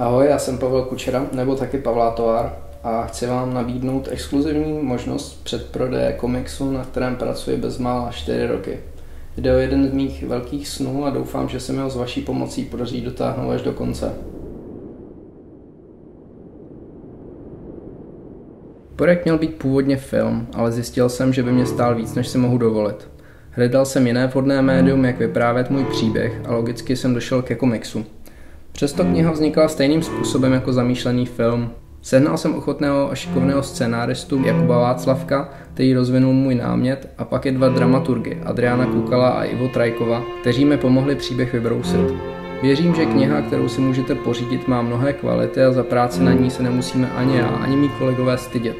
Ahoj, já jsem Pavel Kučera, nebo taky Pavlátovár a chci vám nabídnout exkluzivní možnost předprodeje komiksu, na kterém pracuji bezmála 4 roky. Jde o jeden z mých velkých snů a doufám, že se mi ho s vaší pomocí podaří dotáhnout až do konce. Projekt měl být původně film, ale zjistil jsem, že by mě stál víc, než si mohu dovolit. Hledal jsem jiné vhodné médium, jak vyprávět můj příběh a logicky jsem došel ke komiksu. Přesto kniha vznikla stejným způsobem jako zamýšlený film. Sehnal jsem ochotného a šikovného scénáristu Jakuba Václavka, který rozvinul můj námět, a pak je dva dramaturgy, Adriana Kukala a Ivo Trajkova, kteří mi pomohli příběh vybrousit. Věřím, že kniha, kterou si můžete pořídit, má mnohé kvality a za práci na ní se nemusíme ani já, ani mý kolegové stydět.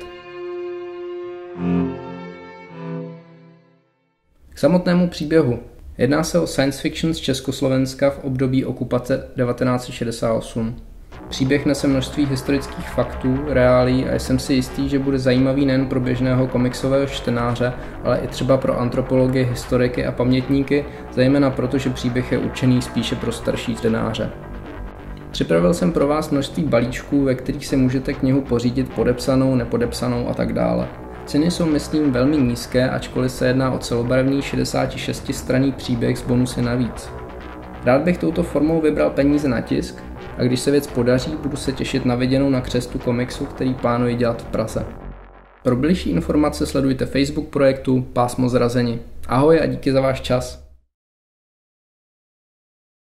K samotnému příběhu. Jedná se o science fiction z Československa v období okupace 1968. Příběh nese množství historických faktů, reálí a jsem si jistý, že bude zajímavý nejen pro běžného komiksového čtenáře, ale i třeba pro antropology, historiky a pamětníky, zejména proto, že příběh je určený spíše pro starší čtenáře. Připravil jsem pro vás množství balíčků, ve kterých si můžete knihu pořídit podepsanou, nepodepsanou a tak dále. Ceny jsou myslím velmi nízké, ačkoliv se jedná o celobarevný 66 straný příběh s bonusy navíc. Rád bych touto formou vybral peníze na tisk a když se věc podaří, budu se těšit na viděnou na křestu komiksu, který plánuji dělat v Praze. Pro bližší informace sledujte Facebook projektu Pásmo zrazení. Ahoj a díky za váš čas.